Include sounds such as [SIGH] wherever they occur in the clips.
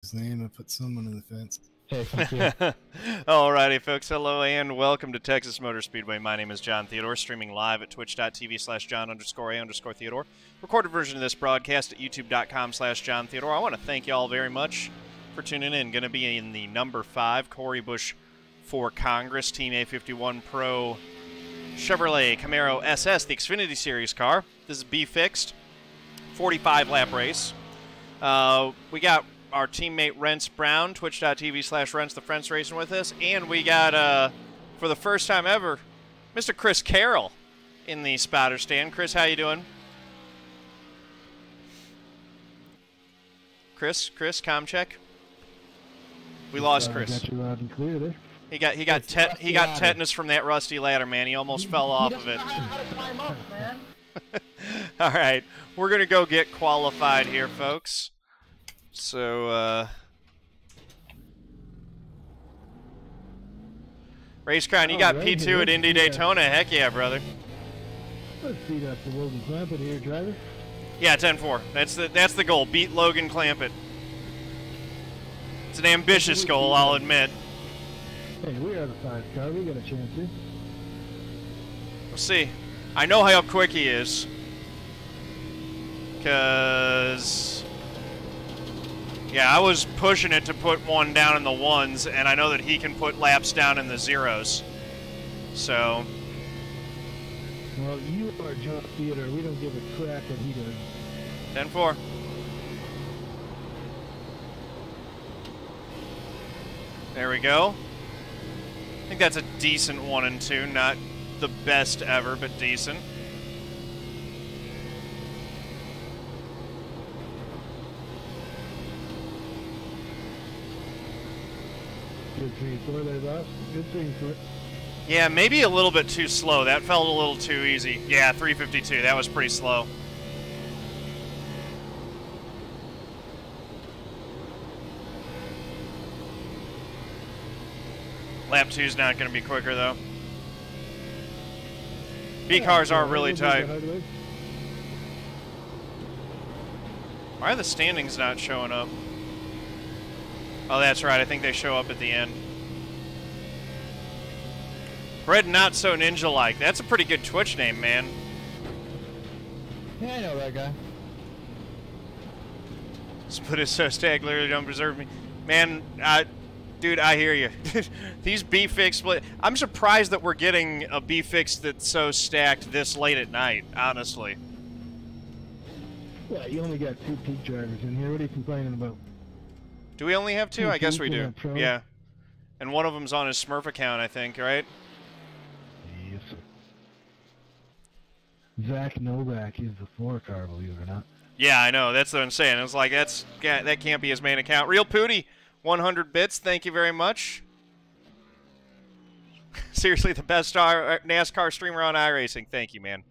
his name and put someone in the fence. Hey, thank [LAUGHS] you. Alrighty, folks. Hello and welcome to Texas Motor Speedway. My name is John Theodore, streaming live at twitch.tv slash John underscore A underscore Theodore. Recorded version of this broadcast at youtube.com slash John Theodore. I want to thank you all very much for tuning in. Going to be in the number five Cori Bush for Congress Team A51 Pro Chevrolet Camaro SS, the Xfinity Series car. This is B fixed, 45 lap race. Uh, we got our teammate Rence Brown, twitch.tv slash Rents the Friends racing with us. And we got, uh, for the first time ever, Mr. Chris Carroll in the spotter stand. Chris, how you doing? Chris, Chris, com check. We lost Uh, Chris. Got you loud and clear there. He got he got tet he got ladder. tetanus from that rusty ladder, man. He almost fell off of it. [LAUGHS] All right, we're gonna go get qualified here, folks. So, uh, Race Crown, you got right, P2 here at Indy. Daytona. Heck yeah, brother. Let's beat up the Logan Clampitt here, driver. Yeah, 10-4. That's the that's the goal. Beat Logan Clampitt. It's an ambitious goal, I'll admit. Hey, we are the five car. We got a chance here. We'll see. I know how quick he is. Because. Yeah, I was pushing it to put one down in the ones, and I know that he can put laps down in the zeros. So, Well, you are John Theodore. We don't give a crap what he does. 10 4. There we go. I think that's a decent 1 and 2. Not the best ever, but decent. Good three and four there, boss. Good three and four. Yeah, maybe a little bit too slow. That felt a little too easy. Yeah, 352. That was pretty slow. Lap two's not going to be quicker though. B cars are really tight. Why are the standings not showing up? Oh, that's right. I think they show up at the end. Red Not So Ninja Like. That's a pretty good Twitch name, man. yeah, I know that guy. Split is so stag, literally don't preserve me. Man, I, dude, I hear you. [LAUGHS] These B fix split. I'm surprised that we're getting a B fix that's so stacked this late at night, honestly. Yeah, you only got two peak drivers in here. What are you complaining about? Do we only have two? I guess we do. Yeah. And one of them's on his Smurf account, I think, right? Yes. Zack Novak is the four car, believe it or not. Yeah, I know. That's what I'm saying. It's like that's that can't be his main account. Real Pooty, 100 bits. Thank you very much. [LAUGHS] Seriously, the best uh, NASCAR streamer on iRacing. Thank you, man.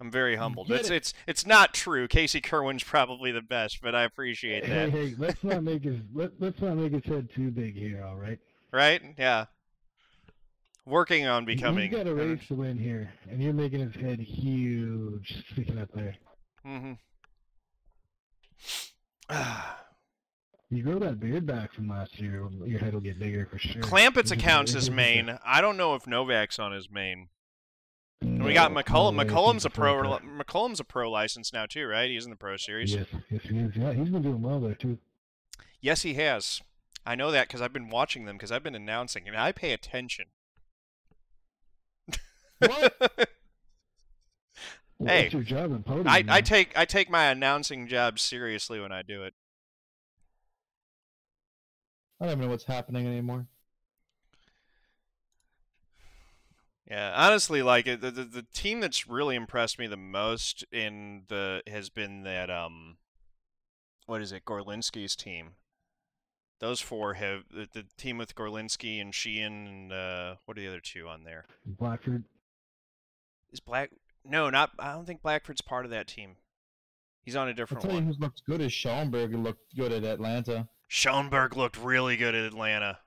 I'm very humbled. It's it. it's it's not true. Casey Kerwin's probably the best, but I appreciate Hey, that. hey, let's not [LAUGHS] make his let, let's not make his head too big here, all right? Right? Yeah. Working on becoming. He's got a race to win here, and you're making his head huge sticking up there. Mm-hmm. [SIGHS] You grow that beard back from last year, your head will get bigger for sure. Clampitt's account's his is main. I don't know if Novak's on his main. And we got No, McCollum. McCollum's a pro. full McCollum's a pro license now too, right? He's in the pro series. Yes, yes, he is. Yeah, he's been doing well there too. Yes, he has. I know that because I've been watching them because I've been announcing and I pay attention. What? Well, [LAUGHS] Hey, your job in podium. I, I take I take my announcing job seriously when I do it. I don't even know what's happening anymore. Yeah, honestly, like the, the the team that's really impressed me the most in the has been that um, what is it, Gorlinski's team. Those four have the, the team with Gorlinski and Sheehan and uh, what are the other two on there? Blackford. Is Black? No, not. I don't think Blackford's part of that team. He's on a I'll different tell you one. who's looked good is Schoenberg looked good at Atlanta. Schoenberg looked really good at Atlanta.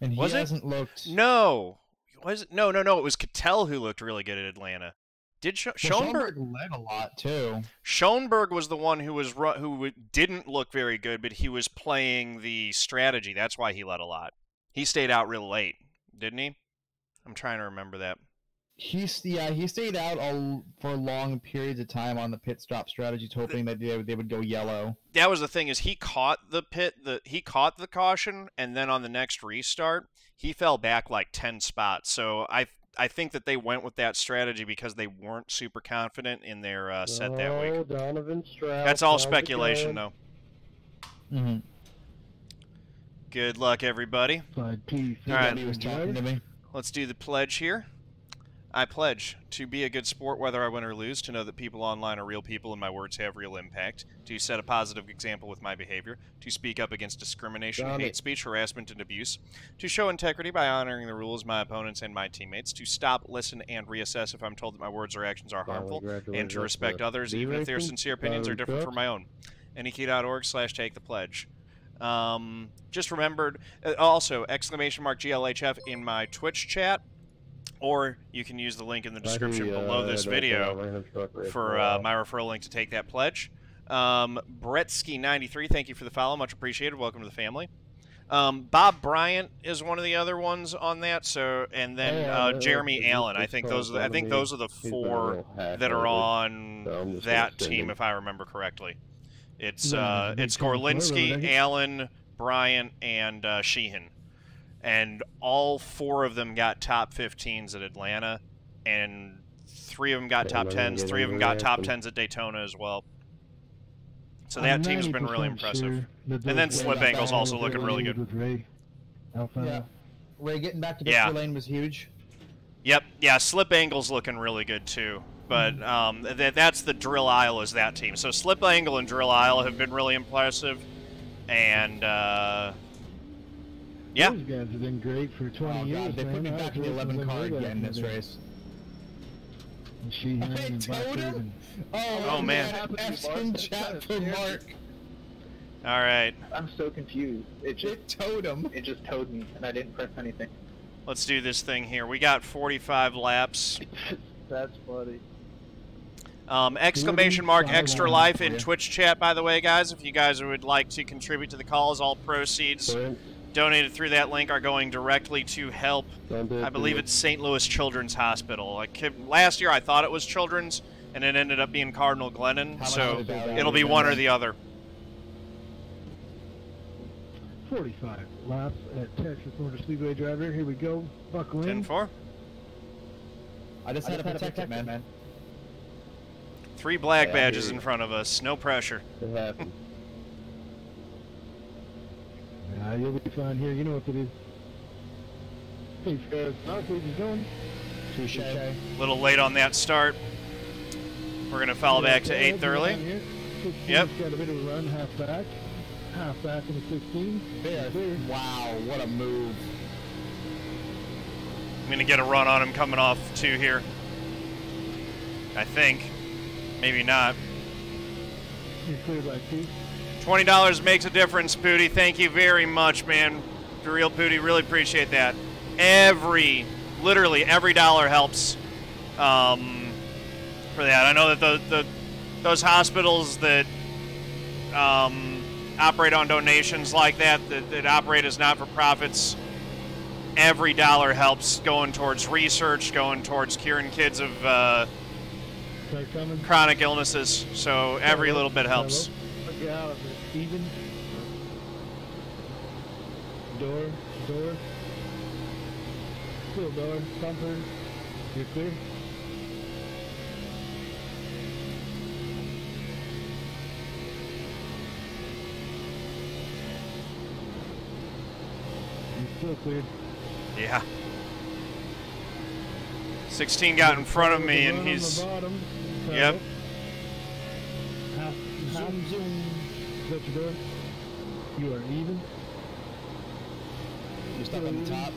And he Was hasn't looked No, was it? No, no, no. It was Cattell who looked really good at Atlanta. Did Scho- Well, Schoenberg? led a lot too. Schoenberg was the one who was ru- who w- didn't look very good, but he was playing the strategy. That's why he led a lot. He stayed out real late, didn't he? I'm trying to remember that. He's yeah, he stayed out all, for long periods of time on the pit stop strategies, hoping that they, would- they would go yellow. That was the thing is he caught the pit the he caught the caution and then on the next restart he fell back like 10 spots. So I I think that they went with that strategy because they weren't super confident in their uh, set that week. Oh, Donovan Strauss. That's all speculation going? though. Mm-hmm. Good luck everybody. Side P. All right. He was talking to me. Let's do the pledge here. I pledge to be a good sport whether I win or lose, to know that people online are real people and my words have real impact, to set a positive example with my behavior, to speak up against discrimination, Got hate it. speech, harassment, and abuse, to show integrity by honoring the rules my opponents and my teammates, to stop, listen, and reassess if I'm told that my words or actions are harmful, and to respect others even if their sincere opinions are different from my own. anykey.org slash take the pledge. Um, just remembered, uh, also, exclamation mark GLHF in my Twitch chat, or you can use the link in the description below this video for uh, my referral link to take that pledge. Um, Bretsky93, thank you for the follow. Much appreciated. Welcome to the family. Um, Bob Bryant is one of the other ones on that. So, and then Yeah, uh, Jeremy Allen. I think those. Are the, I think those are the He's been a four that are on so that team, if I remember correctly. It's uh, it's Gorlinsky. Allen, Bryant, and uh, Sheehan, and all four of them got top 15s at Atlanta, and three of them got top 10s. Three of them got top 10s at Daytona as well. So that team's been really impressive. sure that then Slip Angle's also looking really good. With Ray. Yeah. Ray getting back to Yeah. victory lane was huge. Yep, yeah, Slip Angle's looking really good too. But um, th- that's the Drill Isle is that team. So Slip Angle and Drill Isle have been really impressive, and uh, yeah, Those guys have been great for 20 Oh years. god, they put me back in the 11 car again in back this in the day. race. And Sheehan I told him. Oh, Oh, man. F's in chat for Mark. all right. I'm so confused. It just It towed him. it just towed me, and I didn't press anything. Let's do this thing here. We got 45 laps. [LAUGHS] That's funny. Um, exclamation mark extra life in. Twitch chat, by the way, guys. If you guys would like to contribute to the calls, all proceeds Prince, donated through that link are going directly to help don't do it I believe it's St. Louis Children's Hospital. Like last year, I thought it was Children's, and it ended up being Cardinal Glennon. So it? it'll be one or the other. 45 laps at Texas Motor Speedway driver. Here we go. Buckle in. 10 4. I just I had just to had to protect it, protect it, man. Three black Yeah, badges in front of us. No pressure. It happened. Nah, you'll be fine here. You know what it is. Hey, guys. Now, where's he going? Touche. A little late on that start. We're going to fall back to 8th early. Yep. Got a bit of a run, half back. Half back in the 16. There. Wow, what a move. I'm going to get a run on him coming off two here. I think. Maybe not. You're clear by two. $20 makes a difference, Pooty. Thank you very much, man. For real, Pooty. Really appreciate that. Every, literally every dollar helps um, for that. I know that the, the those hospitals that um, operate on donations like that, that, that operate as not-for-profits, every dollar helps going towards research, going towards curing kids of uh, chronic illnesses. So every little bit helps. Look out of it. Even. Door. Door. Still door. Bumper. You're clear. You're still cleared. Yeah. 16 got in front of me, and Run on the he's. Yep. Zoom, zoom. Is that your door? You are even. You're stuck on the top.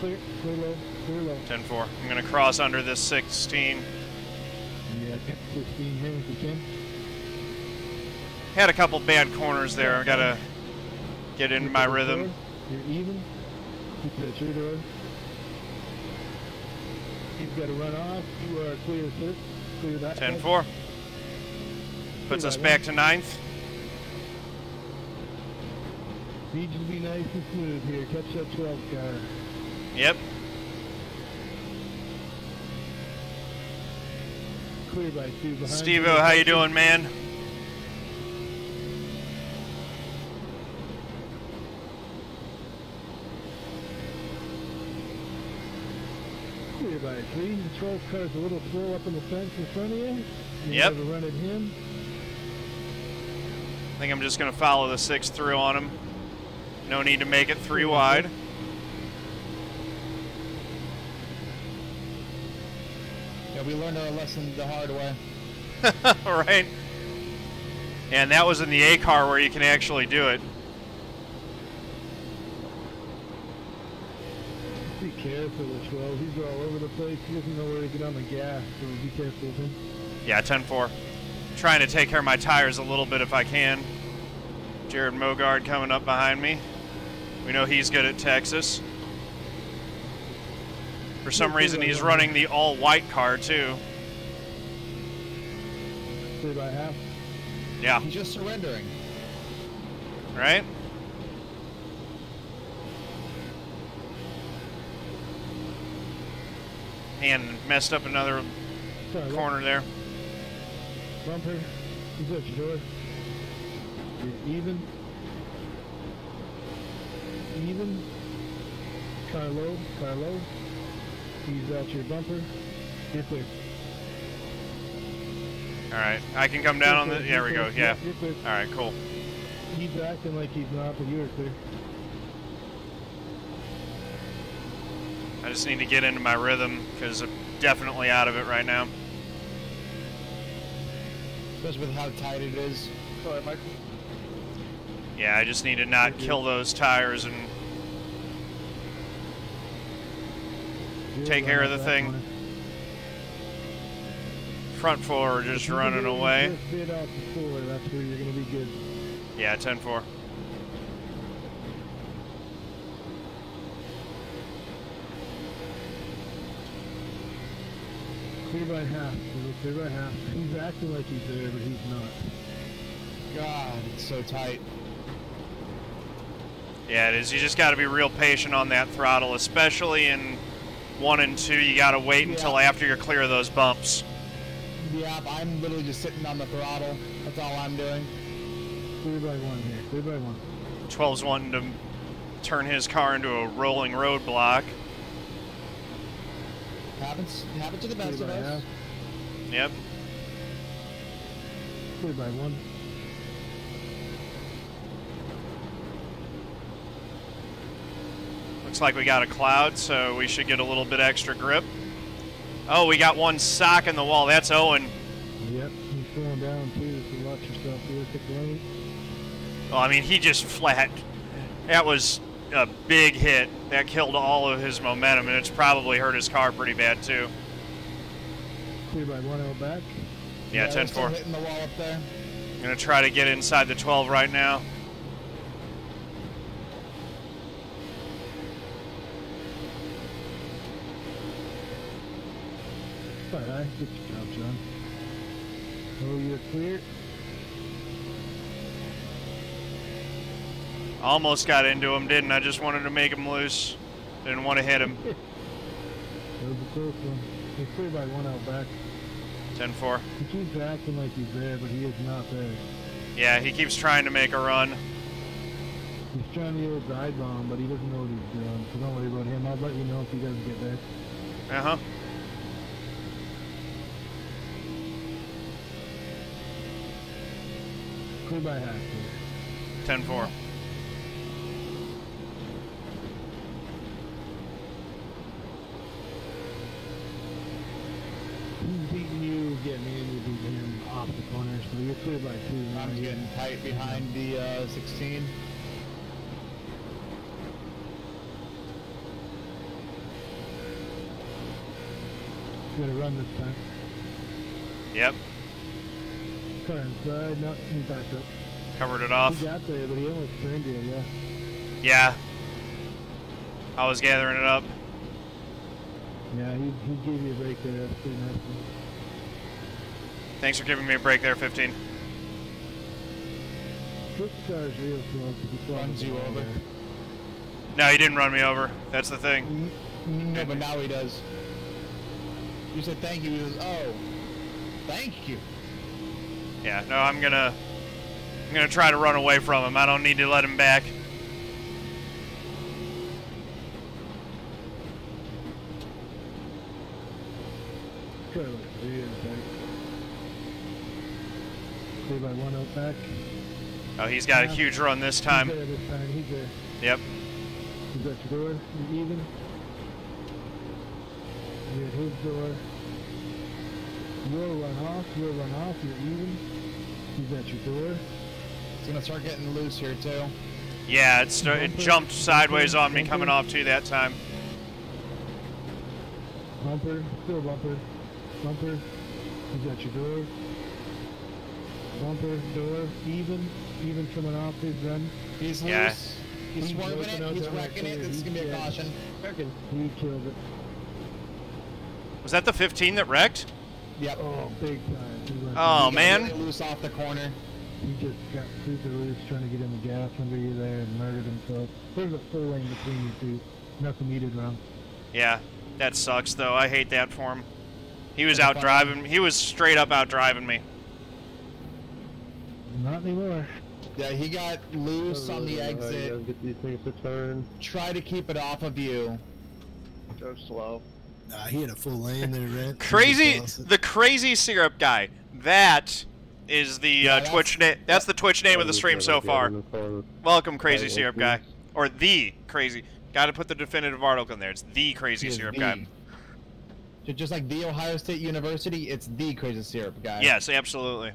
Clear. Clear low. Clear low. 10 4. I'm going to cross under this 16. Yeah, 16 here if you can. Had a couple bad corners there. I've got to get into my rhythm. forward. You're even. Keep that your door. He's got to run off. You are clear, sir. Clear that. 10 4. Puts us back to ninth. Need you to be nice and smooth here. Catch that 12 car. Yep. Clear by two behind. Steve how you doing, man? Clear by three. The 12 car's a little slow up in the fence in front of you. You Yep. run at him. I think I'm just going to follow the 6 through on him. No need to make it three wide. Yeah, we learned our lesson the hard way. [LAUGHS] right? And that was in the A car where you can actually do it. Be careful with 12. He's all over the place. He doesn't know where to get on the gas, so be careful with him. Yeah, 10 4. Trying to take care of my tires a little bit if I can. Jared Mogard coming up behind me. We know he's good at Texas. For some reason, he's running the all white car, too. Clear by half. Yeah, He's just surrendering. right? And messed up another Sorry, corner there. Bumper. He's at your door. You're even. Even. Car low. Car. He's out your bumper. Get there. All right, I can come down on the. There we go. Yeah. All right, cool. He's acting like he's not, but you're clear. I just need to get into my rhythm because I'm definitely out of it right now. Especially with how tight it is. Go ahead, Michael. Yeah, I just need to not kill those tires and You're Take care of the thing. front four just running away. Just bit out the floor, that's where you're gonna be good. Yeah, 10 4. Clear by half. Clear by half. He's acting like he's there, but he's not. God, it's so tight. Yeah, it is. You just got to be real patient on that throttle, especially in one and two. You got to wait until Yeah. after you're clear of those bumps. Yeah, I'm literally just sitting on the throttle. That's all I'm doing. Clear by one here. Clear by one. 12's wanting to turn his car into a rolling roadblock. Happens, happens to the best of us. Yep. Clear by one. Looks like we got a cloud, so we should get a little bit extra grip. Oh, we got one sock in the wall. That's Owen. Yep. He's slowing down too, so watch yourself here. Pick lane. Well, I mean, he just flat. That was a big hit. That killed all of his momentum, and it's probably hurt his car pretty bad, too. Clear by one out back. Yeah, they're 10 still 4. hitting the wall up there. I'm going to try to get inside the 12 right now. All right. Good job, John. Oh, you're clear. Almost got into him, didn't I? Just wanted to make him loose. Didn't want to hit him. That was a close one. He's clear by one out back. 10 4. He keeps acting like he's there, but he is not there. Yeah, he keeps trying to make a run. He's trying to get a dive bomb, but he doesn't know what he's doing. So don't worry about him. I'll let you know if he doesn't get there. Uh Clear by half. 10 4. He's beating you, getting in, you're beating him off the corner, so you're clear by two. now. I'm You're- getting tight behind the uh, 16. Gonna run this time. Yep. Car inside, no, he's back up. Covered it off. He got there, but he almost turned you, yeah. Yeah. I was gathering it up. Yeah, he's he gave you a break there. That's pretty nice. Thanks for giving me a break there, 15. This car's real slow. 'cause he Runs you over. there. No, he didn't run me over. That's the thing. Mm-hmm. Mm-hmm. No, but now he does. You said thank you. He goes, oh, thank you. Yeah, no, I'm gonna I'm gonna try to run away from him. I don't need to let him back. Try real tight. Stay by one out back. Oh, he's got a huge run this time. He's there this time. He's there. Yep. He's at your door. You're even. You're at his door. You'll run off. You'll run off. You're even. He's at your door. It's gonna start getting loose here too. Yeah, it, st- it jumped sideways on me coming off too that time. Bumper. Still bumper. Bumper. He's at your door. Bumper. Door. Even. Even coming off his run. He's Yeah. loose. He's He's swerving it. He's wrecking it. This is gonna be a He's- caution. He killed it. Was that the 15 that wrecked? Yep. Oh, big time. He went- Oh, man. loose off the corner. He just got super loose trying to get in the gas under you there and murdered himself. There's a full lane between you two. Nothing needed wrong. Yeah, that sucks though. I hate that for him. He was out driving. He was straight up out driving me. Not anymore. Yeah, he got loose on the exit. Get these things to turn. Try to keep it off of you. Go slow. Nah, he had a full lane there. Crazy, the crazy syrup guy. That is the uh, that's- Twitch name. That's the Twitch name of the stream so far. Welcome, crazy syrup guy, or the crazy. Got to put the definitive article in there. It's the crazy syrup the- guy. Ju- Just like the Ohio State University, it's the crazy syrup guy. Yes, absolutely.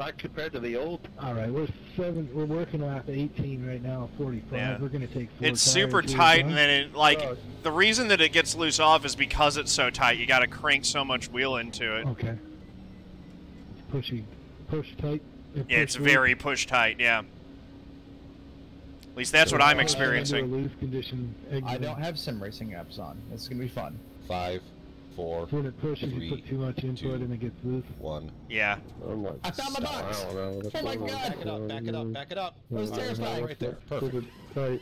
Not compared to the old. All right, we're seven. We're working off 18 right now. 45. Yeah. We're gonna take. Four It's super tight, and then it like Oh. the reason that it gets loose off is because it's so tight. You got to crank so much wheel into it. Okay. It's pushy. Push tight. and Yeah, it's loose. very push tight. Yeah. At least that's what I'm we're into a experiencing. Loose condition. I don't have sim racing apps on. It's gonna be fun. Five, four, when it pushes, Three, you put too much input two, and it gets loose. one. Yeah. Oh I'm like, I found my box. Know. Oh my God. Back it up, back it up, back it up. That was terrifying. Right there. Perfect. Super tight.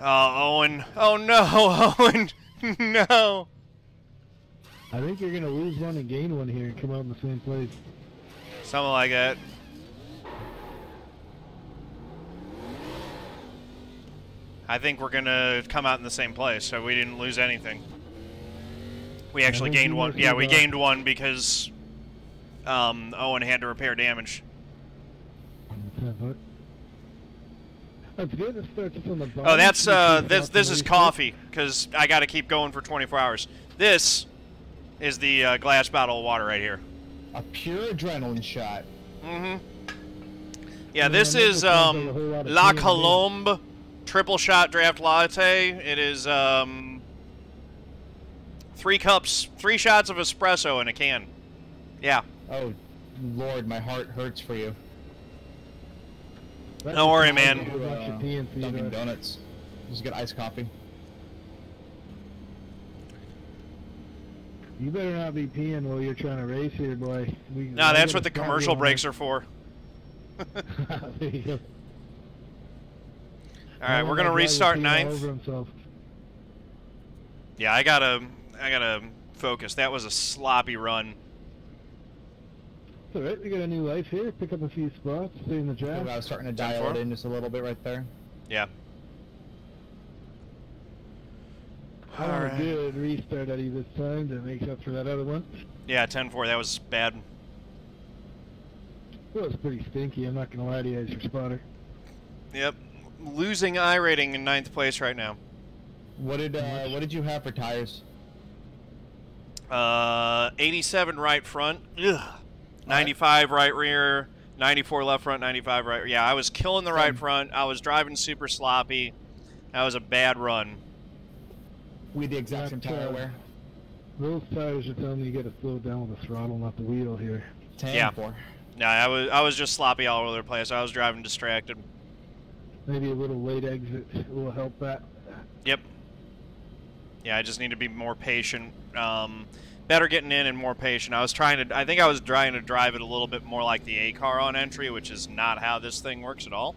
Oh, Owen. Oh no, [LAUGHS] Owen. [LAUGHS] no. I think you're gonna lose one and gain one here and come out in the same place. Something like that. I think we're gonna come out in the same place, so we didn't lose anything. We actually gained one. Yeah, we gained one because um, Owen had to repair damage. Yeah, but- That's good. It starts from the bottom. Oh, that's uh, this this is coffee because I got to keep going for 24 hours. This is the uh, glass bottle of water right here. A pure adrenaline shot. Mm-hmm. Yeah, this is just sounds like um, a whole lot of La Colombe triple shot draft latte. It is um, three cups, three shots of espresso in a can. Yeah, Oh, Lord, my heart hurts for you. That's Don't worry, man. of production Uh, Dunkin' Donuts. Just get iced coffee. You better not be peeing while you're trying to race here, boy. We, no, that's what the commercial breaks are for. there you go. All right, we're gonna restart ninth. Over. Yeah, I gotta, I gotta focus. That was a sloppy run. It's all right. We got a new life here. Pick up a few spots. Stay in the draft. I draft. was starting to Ten dial four? it in just a little bit right there. Yeah. I want Alright. a good restart out of you this time to make up for that other one. Yeah, 10-4. That was bad. That was pretty stinky. I'm not gonna lie to you as your spotter. Yep. Losing iRating in ninth place right now. What did uh, what did you have for tires? Uh, 87 right front. Ugh. 95 right rear. 94 left front. 95 right. Yeah, I was killing the right Same. front. I was driving super sloppy. That was a bad run. We the exact same tire uh, wear. Those tires are telling me you gotta slow down with the throttle, not the wheel here. Ten yeah. four. No, I was I was just sloppy all over the place. I was driving distracted. Maybe a little late exit will help that. Yep. Yeah, I just need to be more patient. Um, better getting in and more patient. I was trying to. I think I was trying to drive it a little bit more like the A car on entry, which is not how this thing works at all.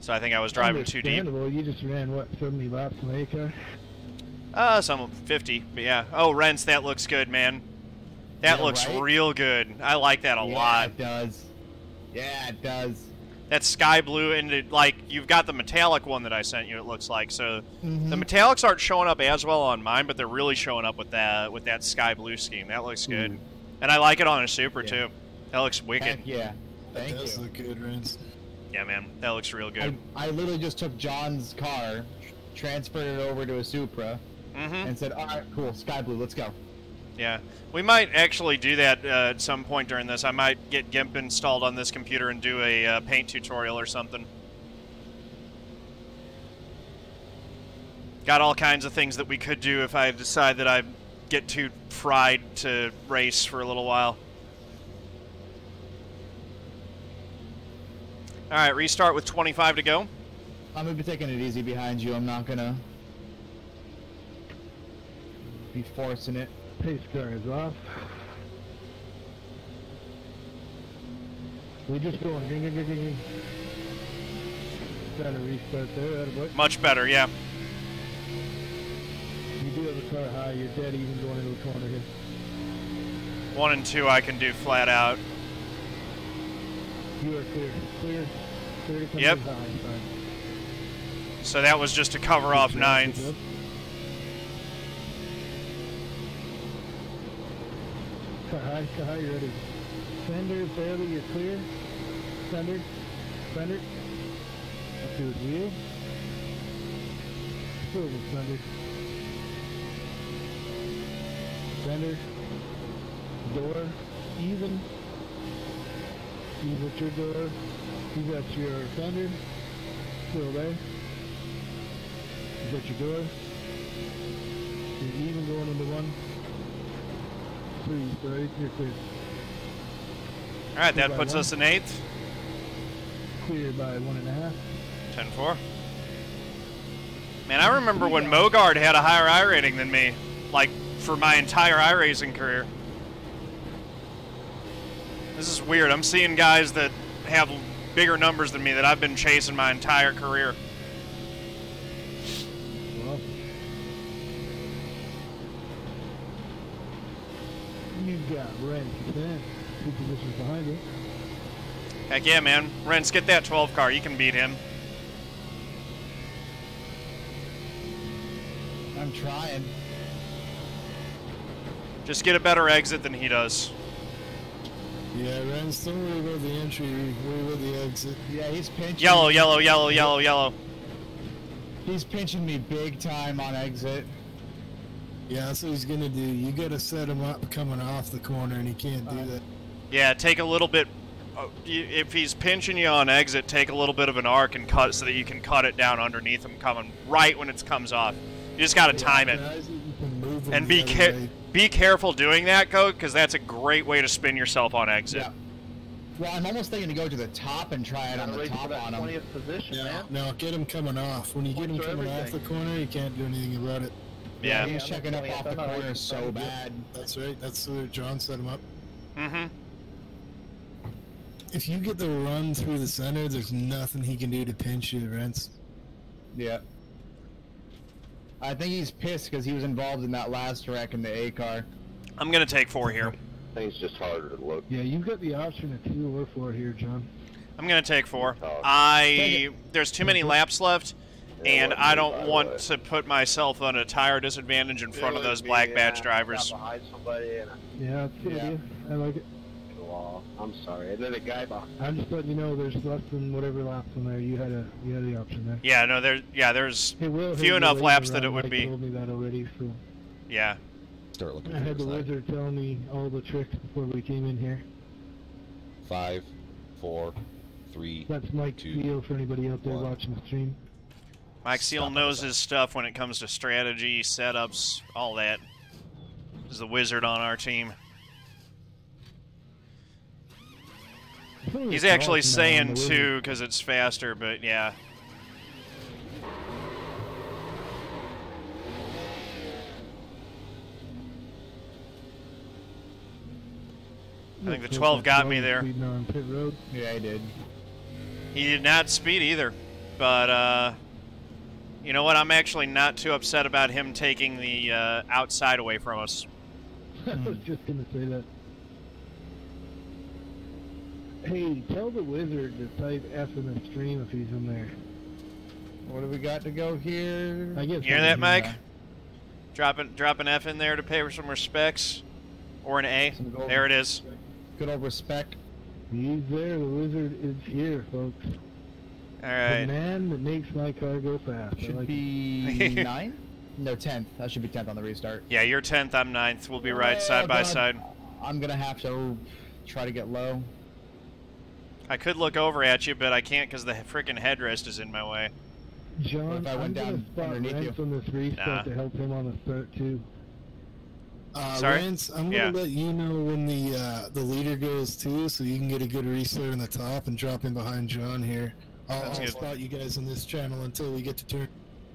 So I think I was driving too deep. You just ran what 70 laps in the A car. Uh, some 50, but yeah. Oh, Rence, that looks good, man. That Yeah, looks right? real good. I like that a yeah, lot. it does. Yeah, it does. That sky blue and it, like you've got the metallic one that I sent you. It looks like so. The Mhm. metallics aren't showing up as well on mine, but they're really showing up with that with that sky blue scheme. That looks good, and I like it on a super Yeah. too. That looks wicked. Heck yeah. That Thank does you. look good, Rance. Yeah, man, that looks real good. I literally just took John's car, transferred it over to a Supra, hmm and said, "All right, cool, sky blue, let's go." Yeah, we might actually do that uh, at some point during this. I might get GIMP installed on this computer and do a uh, paint tutorial or something. Got all kinds of things that we could do if I decide that I get too fried to race for a little while. All right, restart with 25 to go. I'm gonna be taking it easy behind you. I'm not gonna be forcing it. Pace car is off. We just going ding ding ding ding. ding. Trying to restart there, attaboy. Much better, yeah. You do have the car high, you're dead even going into the corner here. One and two I can do flat out. You are clear. Clear. Clear to come Yep. high. Fine. So that was just to cover off ninth. High, you're ready. Fender, barely, you're clear. Fender, Fender. Up to his wheel. With Fender. Fender. Door, even. Even at your door. You got your Fender. Still there. You got your door. You're even going into one. Three, right? All right, that puts one. us in eighth. Clear by one and a half. 10-4. Man, I remember when Mogard had a higher iRating than me, like for my entire iRacing career. This is weird. I'm seeing guys that have bigger numbers than me that I've been chasing my entire career. Well, you've got Ren ten, two positions behind you. Heck yeah, man. Rence, get that 12 car. You can beat him. I'm trying. Just get a better exit than he does. Yeah, Rance, don't worry about the entry. Worry about the exit. Yeah, he's pinching. Yellow, yellow, yellow, yellow, yellow. He's pinching me big time on exit. Yeah, that's what he's gonna do. You gotta set him up coming off the corner, and he can't do Uh, that. Yeah, take a little bit. uh, If he's pinching you on exit, take a little bit of an arc and cut so that you can cut it down underneath him coming right when it comes off. You just got to time it. Guys, you can move him And be other care- way. be careful doing that, Coke, because that's a great way to spin yourself on exit. Yeah. Well, I'm almost thinking to go to the top and try it on the top that on him. 20th position, No, man. no, get him coming off. When you get him Points are coming off the corner, you can't do anything about it. Yeah. He's I'm checking up off the corner so bad. That's right. That's where John set him up. Mm-hmm. If you get the run through the center, there's nothing he can do to pinch you, Rance. Yeah. I think he's pissed because he was involved in that last wreck in the A car. I'm gonna take four here. I think it's just harder to look. Yeah, you've got the option of two or four here, John. I'm gonna take four. Oh. I there's too many laps left, Yeah, and I don't by want to put myself on a tire disadvantage in front of those black badge drivers. Behind somebody and Yeah, that's a good Yeah. idea. I like it. a wall. I'm sorry. And then a guy behind. I'm just letting you know there's less than whatever laps in there. You had a you had the option there. Yeah, no, there. Yeah, there's. Hey, Will, Few hey, enough the laps laser that it on would Mike be. told me that already, so Yeah. Start looking I for had the your side. wizard tell me all the tricks before we came in here. Five, four, three. That's Mike Two, Steele for anybody out there one. watching the stream. Mike Seal knows his stuff when it comes to strategy, setups, all that. He's the wizard on our team. He's actually saying two because it's faster, but yeah. I think the 12 got me there. Yeah, I did. He did not speed either, but uh, you know what? I'm actually not too upset about him taking the uh, outside away from us. [LAUGHS] I was just gonna say that. Hey, tell the wizard to type F in the stream if he's in there. What do we got to go here? I guess. You hear that, in Mike? there. Drop an, drop an F in there to pay for some respects, or an A. There it is. Good old respect. He's there. The wizard is here, folks. All The man that makes my car go fast. Should like be [LAUGHS] [LAUGHS] nine. No, tenth. That should be tenth on the restart. Yeah, you're 10th. I'm 9th. We'll be right Oh, side by side. I'm gonna have to try to get low. I could look over at you, but I can't because the freaking headrest is in my way. John, if I went I'm gonna down spot underneath Rance you? on this restart Nah. to help him on the start too. Uh, Sorry? Rance, I'm gonna let you know when the uh, the leader goes too, so you can get a good restart on the top and drop in behind John here. I'll, That's I'll good. spot you guys on this channel until we get to turn.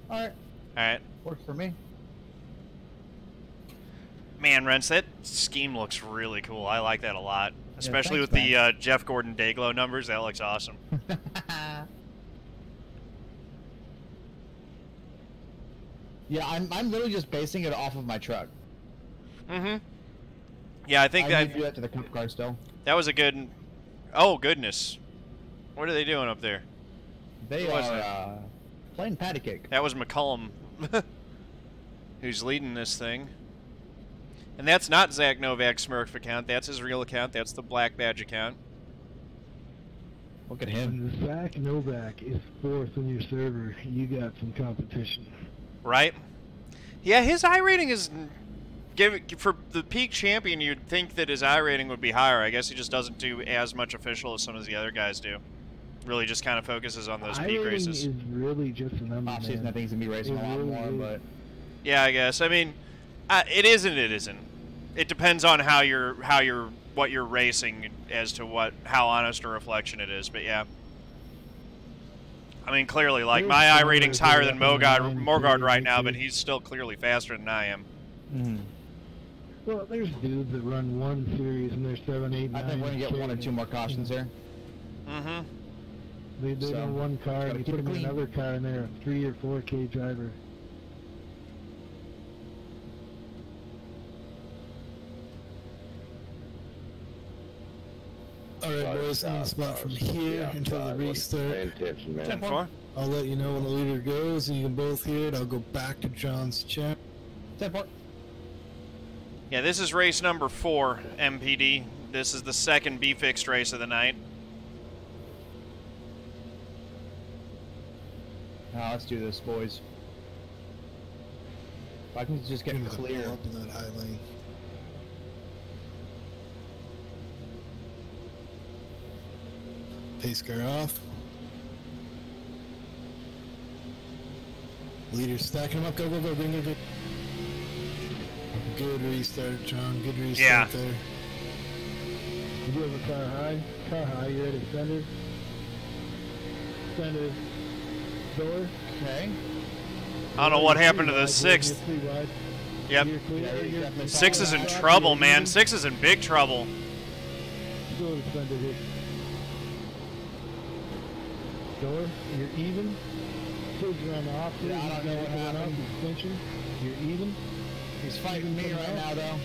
All right, All right. works for me. Man, Rence, that scheme looks really cool. I like that a lot. Especially thanks, with the uh, Jeff Gordon Dayglow numbers. That looks awesome. [LAUGHS] yeah, I'm I'm literally just basing it off of my truck. Mm-hmm. Yeah, I think I that need do that to the cup car still. that was a good. Oh goodness, what are they doing up there? They was are uh, playing patty cake. That was McCollum, [LAUGHS] who's leading this thing. And that's not Zack Novak's Smurf account. That's his real account. That's the Black Badge account. Look at him. When Zack Novak is fourth in your server, you got some competition. Right? Yeah, his iRating is. Give for the peak champion, you'd think that his iRating would be higher. I guess he just doesn't do as much official as some of the other guys do. Really, just kind of focuses on those peak iRating races. is really just a number, Off season, I think he's gonna be racing It a lot really more, is. but Yeah, I guess. I mean, uh, it isn't. It isn't. It depends on how you're how you're what you're racing as to what how honest a reflection it is. But yeah. I mean, clearly, like my eye some rating's higher than Mogard, Morgard right now, but he's still clearly faster than I am. Mhm. Well, there's dudes that run one series and they're seven, eight, I think we're gonna get one or two more cautions here. Mm-hmm. They they So, run one car and you put it them in another car and they're a three or four K driver. All right, boys, I'm gonna spot from here until the Pay restart. attention, man. Ten four. I'll let you know when the leader goes, and you can both hear it. I'll go back to John's chat. Ten four. Yeah, this is race number four, MPD. This is the second B fixed race of the night. Now let's do this, boys. If I can just get Give clear. up in that high lane. Pace car off. Leader stacking them up. Go, go, go, go, go, go. Good restart, John. Good restart Yeah. there. You do have a car high? Car high, you ready? Fender? Fender. Door? Okay. I don't know what happened to the sixth. You're three wide. Yep. You're clear. Yeah, he's You're- definitely Six is in trouble, man. Six is in big trouble. Go to Fender here. Door, you're even. Kids run off here. Yeah, I don't know what happened. Suspension. You're even. He's fighting me right now, though.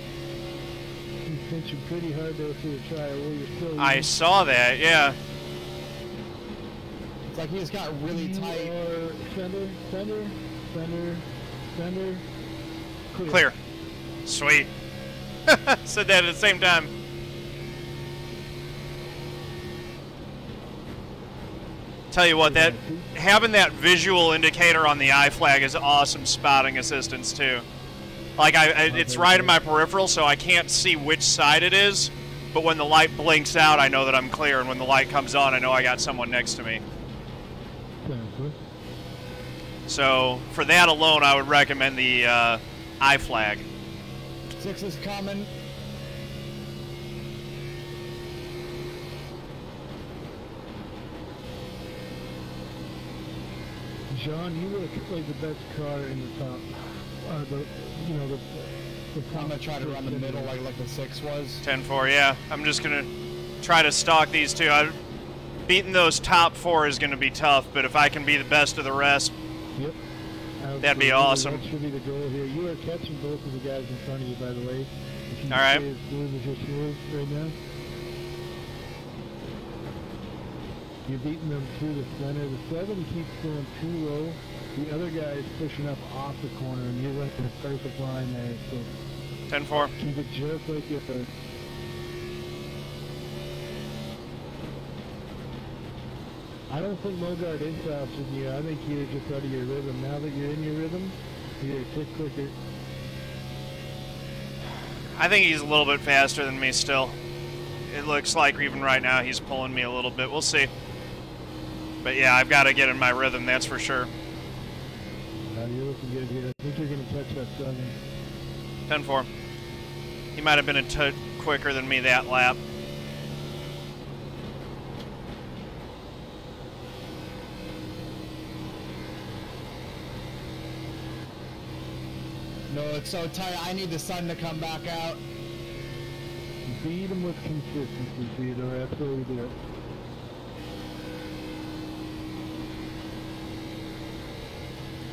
He's pinching pretty hard there for your trial. Well, you're still I saw that, yeah. It's like he just got really You tight. are Fender, Fender, Fender, Fender. Clear. Clear. Sweet. [LAUGHS] Said that at the same time. Tell you what, that having that visual indicator on the iFlag is awesome spotting assistance too. Like I, I it's right in my peripheral, so I can't see which side it is. But when the light blinks out, I know that I'm clear, and when the light comes on, I know I got someone next to me. Sounds good. So for that alone, I would recommend the uh, iFlag. Six is coming. John, you look like the best car in the top. Uh, the, you know, the the I'm gonna try to run the middle like like the six was. 10-4, yeah. I'm just gonna try to stalk these two. I, beating those top four is gonna be tough, but if I can be the best of the rest, Yep. That'd be awesome. That should be the goal here. You are catching both of the guys in front of you, by the way. If you All right. As smooth as you're smooth right now. You're beating them through the center. The seven keeps going too low. The other guy is pushing up off the corner, and you're like in a perfect line there. So 10-4. keep it just like you I don't think Mogard is faster than you. I think you're just out of your rhythm. Now that you're in your rhythm, you're a tick quicker. I think he's a little bit faster than me still. It looks like even right now he's pulling me a little bit. We'll see. But yeah, I've got to get in my rhythm, that's for sure. Uh, you're looking good here. I think you're going to touch that seven. 10-4. He might have been a touch quicker than me that lap. No, it's so tight. I need the sun to come back out. Beat him with consistency, Theodore. Absolutely do it.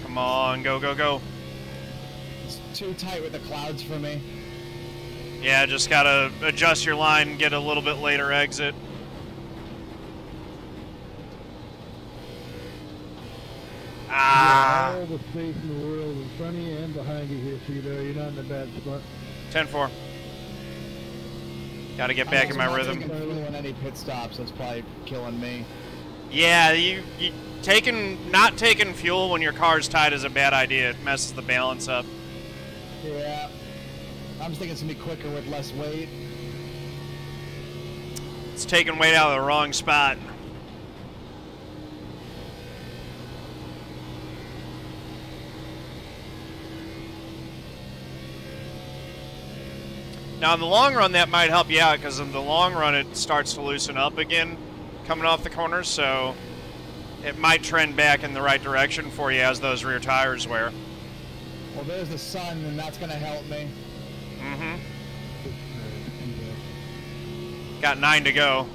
Come on, go, go, go. It's too tight with the clouds for me. Yeah, just got to adjust your line, and get a little bit later exit. Ah, You all the space in the world in front of you and behind you here, Theodore. You're not in a bad spot. 10-4. Got to get back in my also not rhythm. taking fuel any pit stops. That's probably killing me. Yeah, you, you taking not taking fuel when your car's tight is a bad idea. It messes the balance up. Yeah. I'm just thinking it's gonna be quicker with less weight. It's taking weight out of the wrong spot. Now, in the long run, that might help you out because in the long run, it starts to loosen up again coming off the corners, so it might trend back in the right direction for you as those rear tires wear. Well, there's the sun, and that's gonna help me. Mm-hmm. Got nine to go.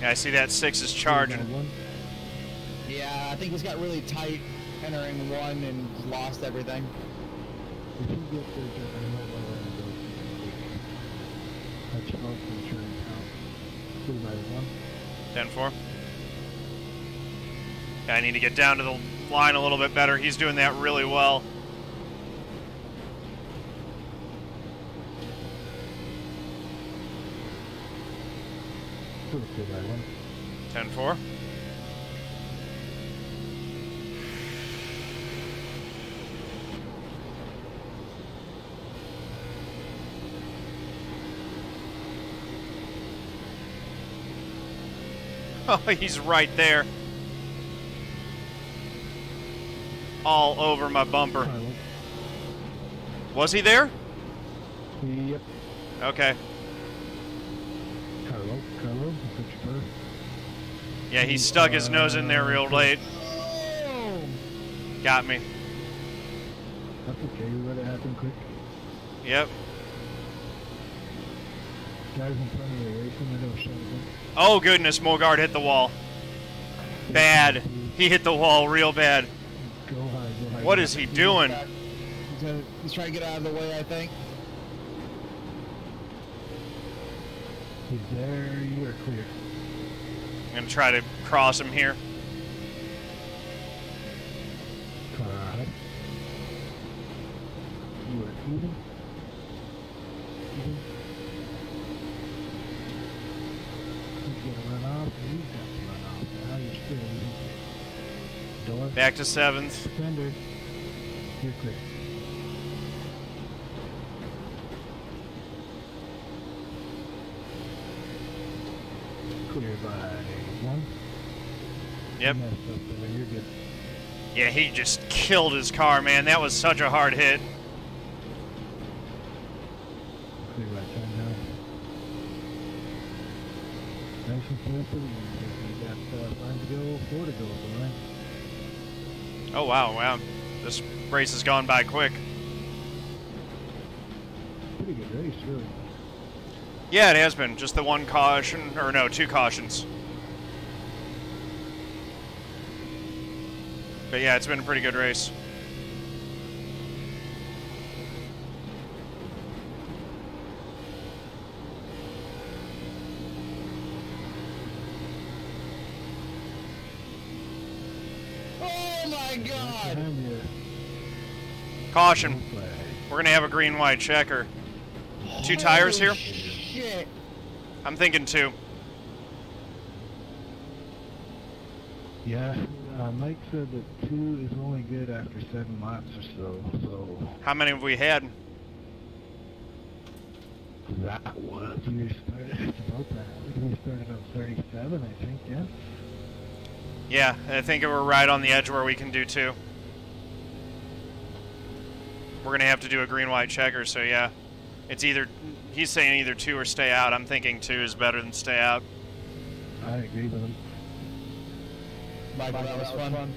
Yeah, I see that six is charging. One. Yeah, I think he's got really tight entering one and lost everything. If you get there, Jeff, I know where we're gonna go. That's health insurance out. Two by one. 10 4. Yeah, I need to get down to the line a little bit better. He's doing that really well. Two two by one. 10 4. Oh, [LAUGHS] he's right there. All over my bumper. Was he there? Yep. Okay. Carlo. Carlo. Put your first. Yeah, he stuck his nose in there real late. Got me. That's okay. We let it happen quick. Yep. Guys in front of you racing. They don't show. Oh goodness, Mogard hit the wall. Bad. He hit the wall real bad. Go high. Go high. What is he doing? He's, gonna, he's trying to get out of the way, I think. He's there. You are clear. I'm gonna try to cross him here. Car. You are even. Even. Back to seventh. Fender. You're clear. Clear by one. Yep. Messed up there. You're good. Yeah, he just killed his car, man. That was such a hard hit. Clear by now. Nice and simple. You got uh, five to go, four to go. Oh wow, wow. This race has gone by quick. Pretty good race, really. Yeah, it has been. Just the one caution, or no, two cautions. But yeah, it's been a pretty good race. Oh my God! Behind you. Caution. We're gonna have a green white checker. Two tires here? Shit! I'm thinking two. Yeah, uh, Mike said that two is only good after seven laps or so. So How many have we had? that was you started it's about that. We started on 37, I think. Yeah. Yeah, I think we're right on the edge where we can do two. We're gonna have to do a green white checker, so yeah. It's either he's saying either two or stay out. I'm thinking two is better than stay out. I agree with him. Michael, that was fun.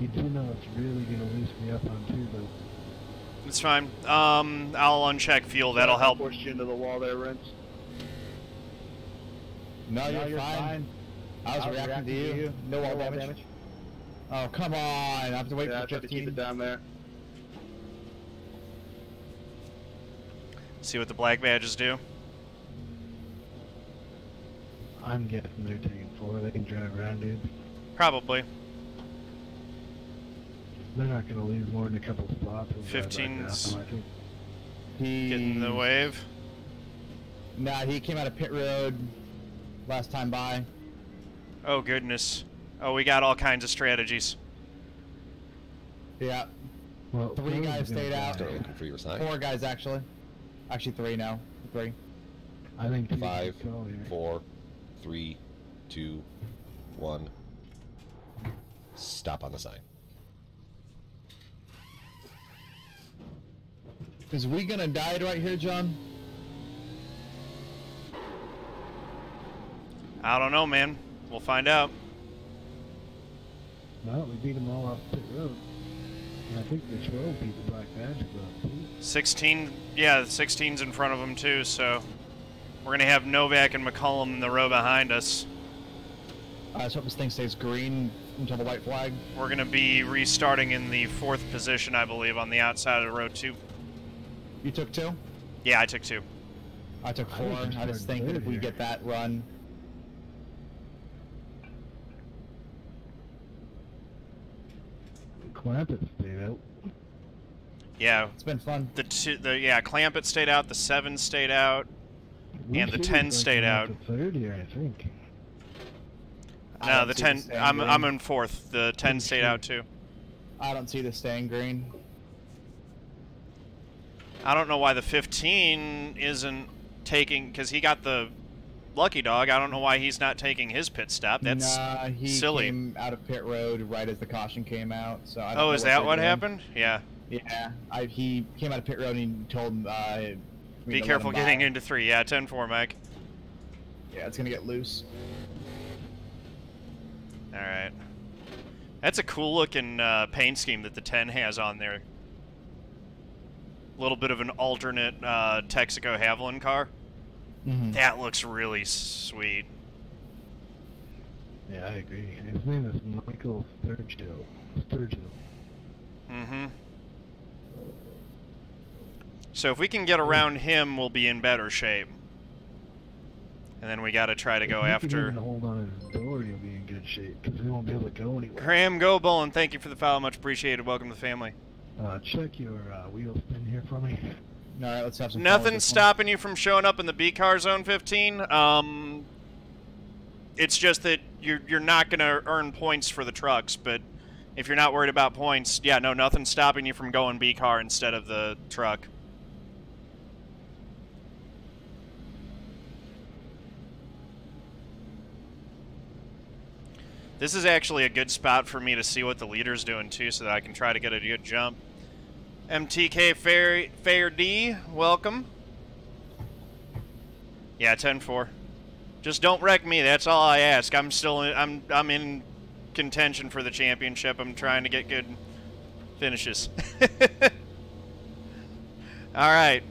You do know it's really gonna loosen me up on two, though. It's fine. Um, I'll uncheck fuel. That'll help. Pushed you into the wall there, Rence. No, you're, fine. I was, reacting, to you. No wall damage. Oh, come on. I have to wait Yeah, for tried to keep it 15. down there. See what the black badges do. I'm guessing they're taking four. They can drive around, dude. Probably. They're not gonna leave more than a couple spots. They'll drive back down, 15's I. He... Getting the wave. Nah, he came out of pit road last time by. Oh goodness. Oh, we got all kinds of strategies. Yeah, Well, Three guys stayed out. Start looking for your sign. four guys actually. Actually, three now. Three. I think two Five, should go here. four, three, two, one. Stop on the sign. Is we gonna die right here, John? I don't know, man. We'll find out. Well, we beat them all off pit road. And I think the 12 beat the Black Badge Club, too. 16, yeah, the 16's in front of them too, so we're gonna have Novak and McCollum in the row behind us. I let's hope this thing stays green until the white flag. We're gonna be restarting in the fourth position, I believe, on the outside of row two. You took two. Yeah, I took two. I took four. think we I just started think that if we here. get that run, Clampitt stayed out. Yeah, it's been fun. the two, the yeah, Clampitt stayed out, the seven stayed out. We And the 10 stayed out. to Third here, I think. No, don't the ten. this staying I'm green. I'm in fourth. The ten stayed two. out too. I don't see the staying green. I don't know why the 15 isn't taking because he got the lucky dog. I don't know why he's not taking his pit stop. That's nah, he silly. came out of pit road right as the caution came out. So I oh, know is what that what doing. happened? Yeah. Yeah, I, he came out of pit road and he told uh, me Be careful getting by. into three. Yeah, 10-4, Mike. Yeah, it's gonna get loose. All right. That's a cool looking uh, paint scheme that the 10 has on there. A little bit of an alternate uh, Texaco Havoline car. Mm-hmm. That looks really sweet. Yeah, I agree. His name is Michael Sturgill. Sturgill. Mm-hmm. So if we can get around him, we'll be in better shape. And then we got to try to go if you after Can even hold on to his door, you'll be in good shape because he won't be able to go anywhere. Graham Goble, and thank you for the follow. Much appreciated. Welcome to the family. Uh, check your uh, wheel spin here for me. All right, let's have some. fun Nothing this one. stopping you from showing up in the B car zone 15. Um, it's just that you're you're not going to earn points for the trucks, but if you're not worried about points, yeah, no, nothing's stopping you from going B car instead of the truck. This is actually a good spot for me to see what the leader's doing too, so that I can try to get a good jump. MTK Fair, Fair D, welcome. Yeah, 10 4. Just don't wreck me. That's all I ask. I'm still in, I'm I'm in contention for the championship. I'm trying to get good finishes. [LAUGHS] all right,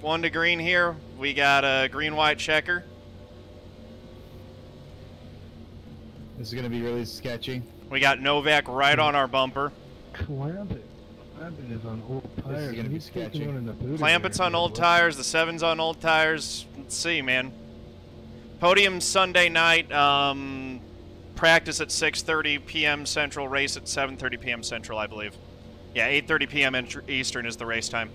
one to green here. We got a green-white checker. This is gonna be really sketchy. We got Novak right hmm. on our bumper. Clampitt. Clampitt is on old is tires. gonna be sketchy. the boot Clampitt's on old tires. The seven's on old tires. Let's see, man. Podium Sunday night. Um, practice at 6:30 p.m. Central. Race at 7:30 p.m. Central, I believe. Yeah, 8:30 p.m. Eastern is the race time.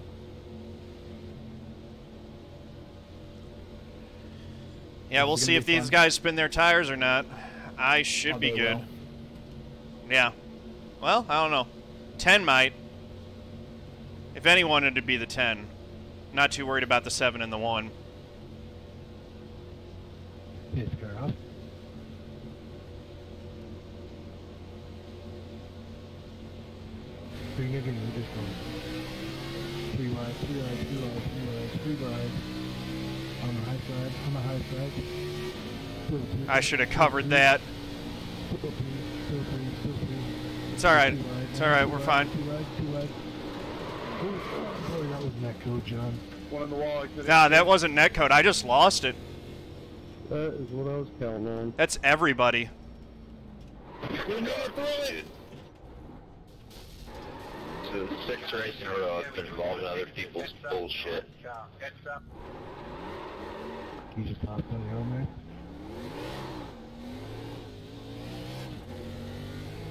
Yeah, we'll see if be these fun. guys spin their tires or not. I should Oh, be good. will. Yeah. Well, I don't know. 10 might. If anyone, it'd be the 10. Not too worried about the 7 and the 1. Piss car off. Bring it in, just go. Three wide, three wide, three wide, three wide, three wide. On the high side, on the high side. Three, I should have covered that. Three, three, three. It's alright. It's alright, we're fine. Two wide, two wide. Oh, boy, that was net code, John. One on the wall. exit Nah, that wasn't netcode. I just lost it. That is what I was counting on. That's everybody. So six races in a row, it's been involving other people's bullshit. You just hopped on your own there.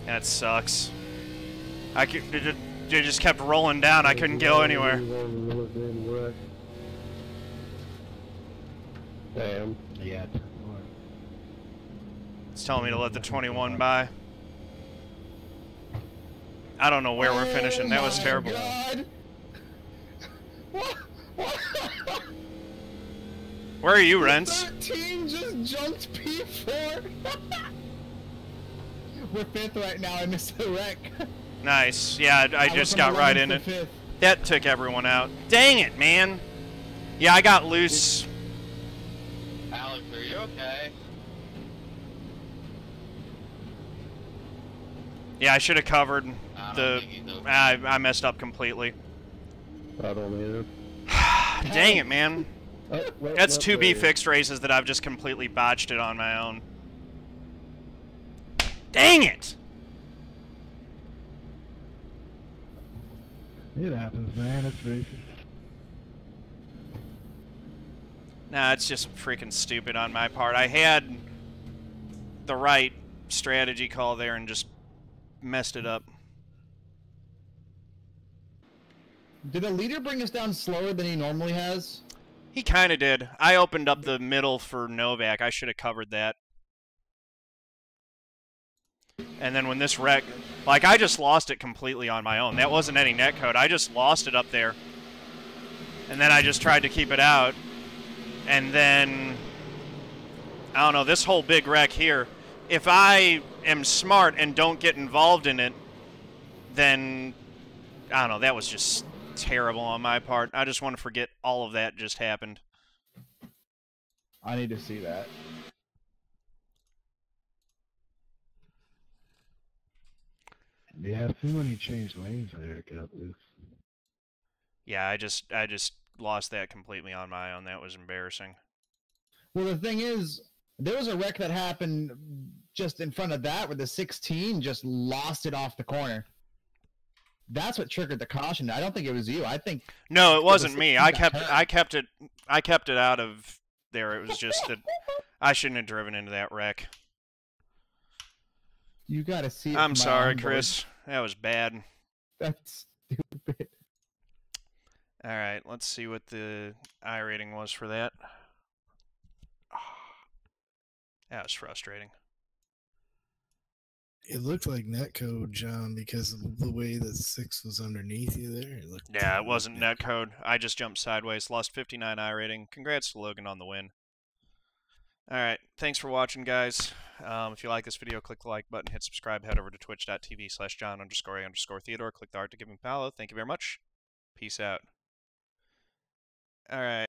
That sucks. I could, it, just kept rolling down. I couldn't go anywhere. Damn. Yeah. It's telling me to let the 21 by. I don't know where we're finishing. That was Oh terrible. Where are you, Rence? 13 just jumped P4. [LAUGHS] We're fifth right now. I missed the wreck. Nice. Yeah, I, I just got right in it. fifth. That took everyone out. Dang it, man. Yeah, I got loose. Alex, are you okay? Yeah, I should have covered I the. okay. I, I messed up completely. I don't either. [SIGHS] Dang it, man. Oh, wait, That's two B fixed races that I've just completely botched it on my own. Dang it! It happens, man. It's racing. Nah, it's just freaking stupid on my part. I had the right strategy call there and just messed it up. Did the leader bring us down slower than he normally has? He kind of did. I opened up the middle for Novak. I should have covered that. And then when this wreck, like I just lost it completely on my own. That wasn't any netcode. I just lost it up there. And then I just tried to keep it out. And then I don't know, this whole big wreck here, if I am smart and don't get involved in it, then I don't know, that was just terrible on my part. I just want to forget all of that just happened. I need to see that. Yeah, too many changed lanes there. It got loose. Yeah, I just I just lost that completely on my own. That was embarrassing. Well, the thing is, there was a wreck that happened just in front of that where the 16 just lost it off the corner. That's what triggered the caution. I don't think it was you. I think No, it the wasn't me. I kept hurt. I kept it I kept it out of there. It was just that I shouldn't have driven into that wreck. You got to see. It I'm sorry. Chris. That was bad. That's stupid. All right, let's see what the iRating was for that. [SIGHS] That was frustrating. It looked like netcode, John, because of the way that six was underneath you there. It looked Yeah, it wasn't netcode. I just jumped sideways. Lost 59 iRating. Congrats to Logan on the win. All right, thanks for watching, guys. Um, if you like this video, click the like button, hit subscribe, head over to twitch.tv slash john underscore a underscore theodore. Click the art to give him Paolo. Thank you very much. Peace out. All right.